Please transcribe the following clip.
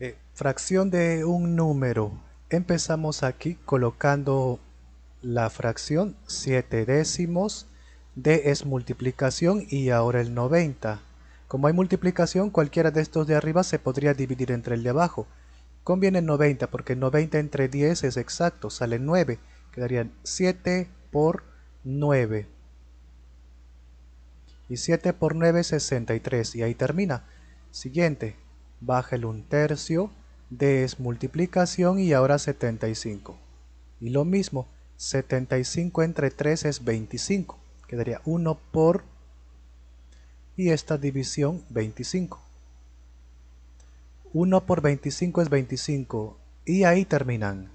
Eh, fracción de un número. Empezamos aquí colocando la fracción 7 décimos. D es multiplicación y ahora el 90. Como hay multiplicación, cualquiera de estos de arriba se podría dividir entre el de abajo. Conviene 90 porque 90 entre 10 es exacto, sale 9. Quedarían 7 por 9. Y 7 por 9 es 63 y ahí termina. Siguiente, el un tercio, D es multiplicación y ahora 75. Y lo mismo, 75 entre 3 es 25. Quedaría 1 por y esta división 25. 1 por 25 es 25 y ahí terminan.